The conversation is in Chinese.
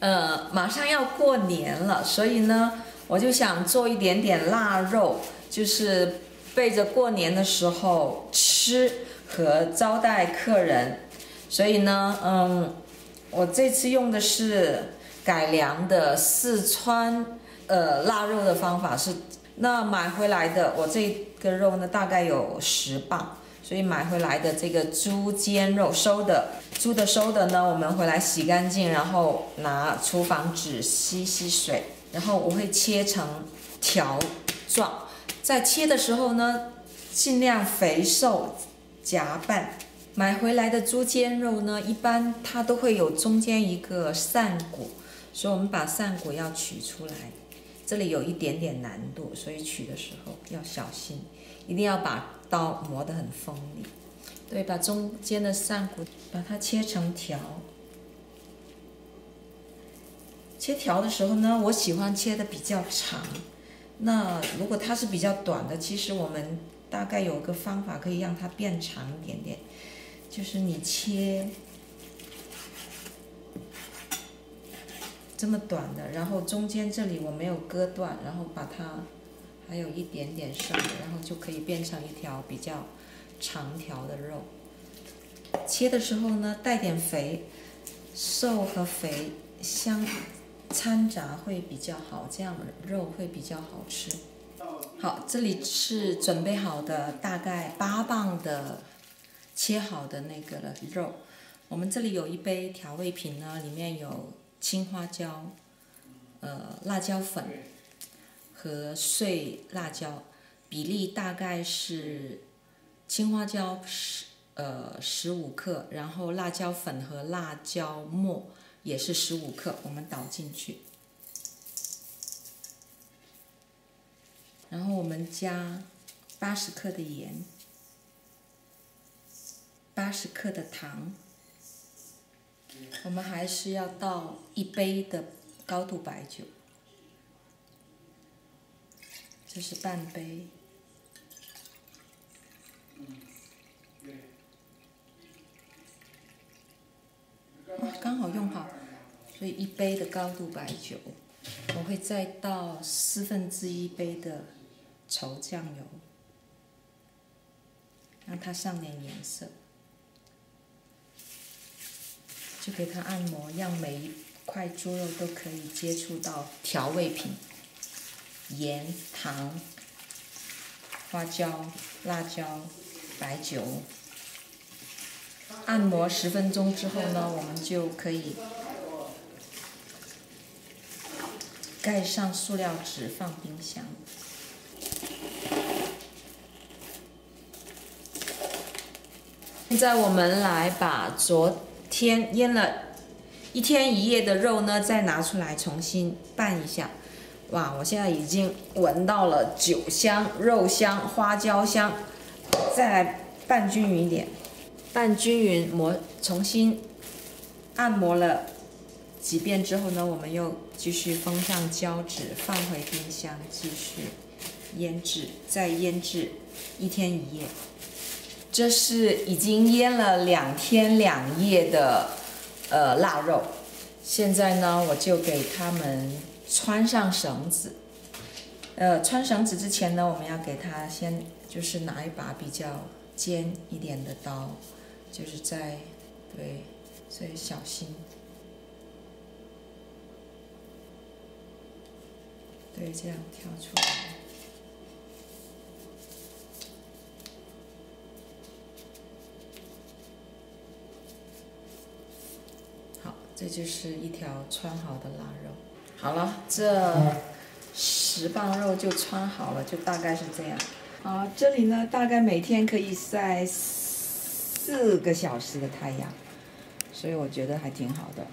呃，马上要过年了，所以呢，我就想做一点点腊肉，就是备着过年的时候吃和招待客人。所以呢，嗯，我这次用的是改良的四川呃腊肉的方法是，那买回来的我这个肉呢大概有十磅。所以买回来的这个猪肩肉收的，猪的收的呢，我们回来洗干净，然后拿厨房纸吸吸水，然后我会切成条状。在切的时候呢，尽量肥瘦夹拌。买回来的猪肩肉呢，一般它都会有中间一个散骨，所以我们把散骨要取出来，这里有一点点难度，所以取的时候要小心，一定要把。刀磨得很锋利，对，把中间的上骨把它切成条。切条的时候呢，我喜欢切的比较长。那如果它是比较短的，其实我们大概有个方法可以让它变长一点点，就是你切这么短的，然后中间这里我没有割断，然后把它。还有一点点剩的，然后就可以变成一条比较长条的肉。切的时候呢，带点肥，瘦和肥相掺杂会比较好，这样肉会比较好吃。好，这里是准备好的大概八磅的切好的那个了肉。我们这里有一杯调味品呢，里面有青花椒，呃，辣椒粉。和碎辣椒比例大概是青花椒十呃十五克，然后辣椒粉和辣椒末也是十五克，我们倒进去，然后我们加八十克的盐，八十克的糖，我们还是要倒一杯的高度白酒。这是半杯，刚好用好，所以一杯的高度白酒，我会再倒四分之一杯的稠酱油，让它上点颜色，就给它按摩，让每一块猪肉都可以接触到调味品。盐、糖、花椒、辣椒、白酒，按摩十分钟之后呢，我们就可以盖上塑料纸放冰箱。现在我们来把昨天腌了一天一夜的肉呢，再拿出来重新拌一下。哇！我现在已经闻到了酒香、肉香、花椒香，再来拌均匀一点，拌均匀磨，重新按摩了几遍之后呢，我们又继续封上胶纸，放回冰箱继续腌制，再腌制一天一夜。这是已经腌了两天两夜的呃腊肉，现在呢，我就给他们。穿上绳子，呃，穿绳子之前呢，我们要给它先就是拿一把比较尖一点的刀，就是在对，所以小心，对，这样挑出来。好，这就是一条穿好的腊肉。好了，这十磅肉就穿好了，就大概是这样。啊，这里呢，大概每天可以晒四个小时的太阳，所以我觉得还挺好的。